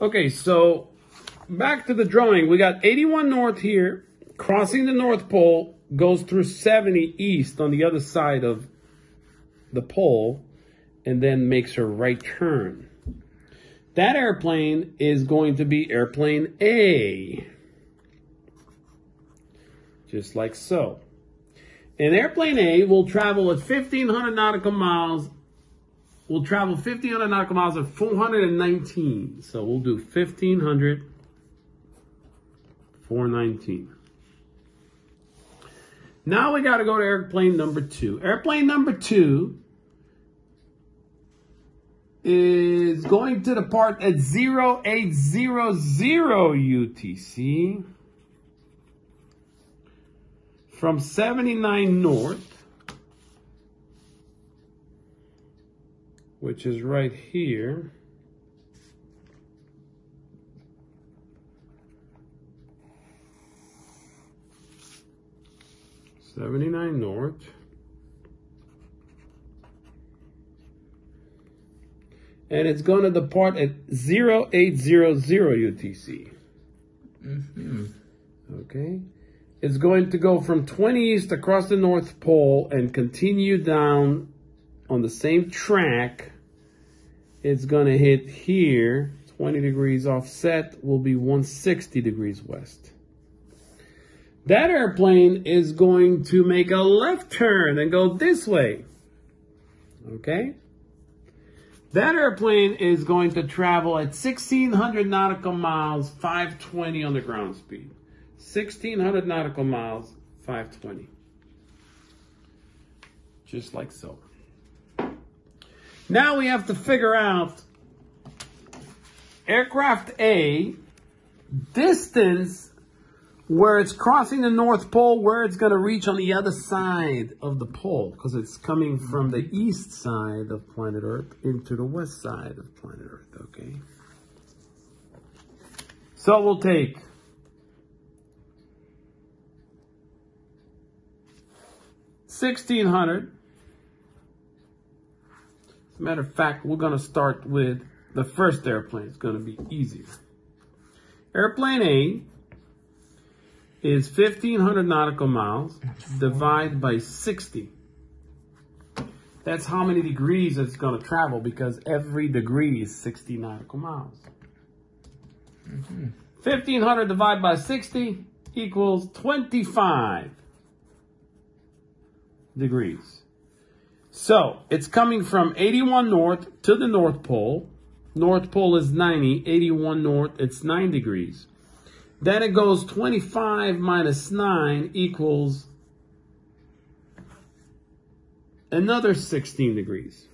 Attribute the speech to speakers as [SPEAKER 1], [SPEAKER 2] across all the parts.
[SPEAKER 1] Okay, so back to the drawing. We got 81 north here, crossing the North Pole, goes through 70 east on the other side of the pole, and then makes her right turn. That airplane is going to be airplane A. Just like so. And airplane A will travel at 1,500 nautical miles. Will travel 1,500 nautical miles at 419. So we'll do 1,500, 419. Now we got to go to airplane number two. Airplane number two is going to depart at 0800 UTC from 79 North, which is right here. Seventy-nine north. And it's going to depart at 0800 UTC. Mm-hmm. Okay. It's going to go from 20 east across the North Pole and continue down on the same track. It's going to hit here, 20 degrees offset, will be 160 degrees west. That airplane is going to make a left turn and go this way. Okay? That airplane is going to travel at 1600 nautical miles, 520 on the ground speed. 1600 nautical miles, 520. Just like so. Now we have to figure out aircraft A distance where it's crossing the North Pole, where it's going to reach on the other side of the pole, because it's coming from the east side of planet Earth into the west side of planet Earth, okay? So we'll take sixteen hundred. Matter of fact, we're going to start with the first airplane. It's going to be easier. Airplane A is 1500 nautical miles. divided by 60. That's how many degrees it's going to travel because every degree is 60 nautical miles. Mm-hmm. 1500 divided by 60 equals 25 degrees. So it's coming from 81 north to the North Pole. North Pole is 90, 81 north, it's 9 degrees. Then it goes 25 minus 9 equals another 16 degrees.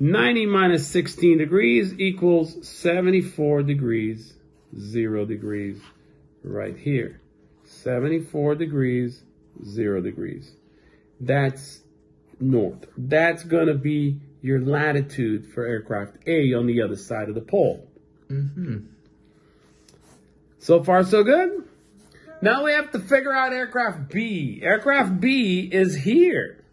[SPEAKER 1] 90 minus 16 degrees equals 74 degrees, 0 degrees right here. 74 degrees, 0 degrees. That's north. That's going to be your latitude for aircraft A on the other side of the pole. Mm-hmm. So far, so good. Now we have to figure out aircraft B. Aircraft B is here.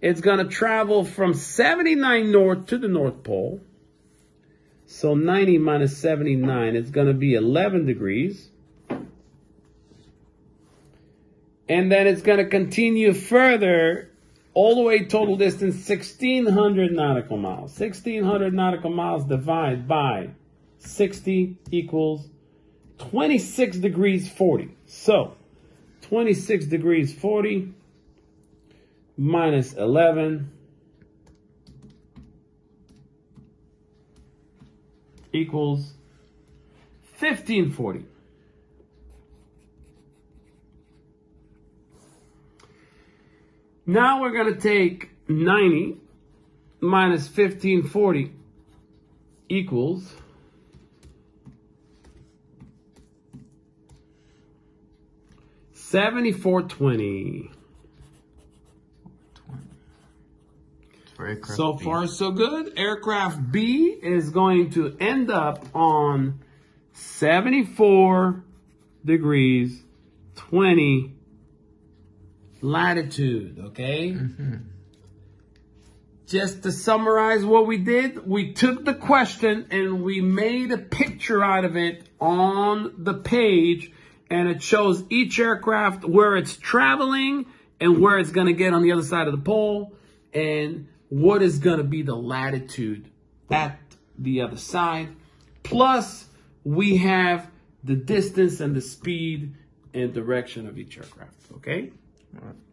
[SPEAKER 1] It's going to travel from 79 north to the North Pole. So 90 minus 79 is going to be 11 degrees. And then it's going to continue further all the way total distance 1600 nautical miles. 1600 nautical miles divided by 60 equals 26 degrees 40. So 26 degrees 40 minus 11 equals 1540. Now we're going to take 90 minus 1540 equals Seventy-four twenty. So
[SPEAKER 2] B.
[SPEAKER 1] far, so good. Aircraft B is going to end up on seventy-four degrees twenty latitude. Okay. Mm-hmm. just to summarize what we did, we took the question and we made a picture out of it on the page and it shows each aircraft where it's traveling and where it's going to get on the other side of the pole and what is going to be the latitude at the other side. Plus, we have the distance and the speed and direction of each aircraft. Okay? Right.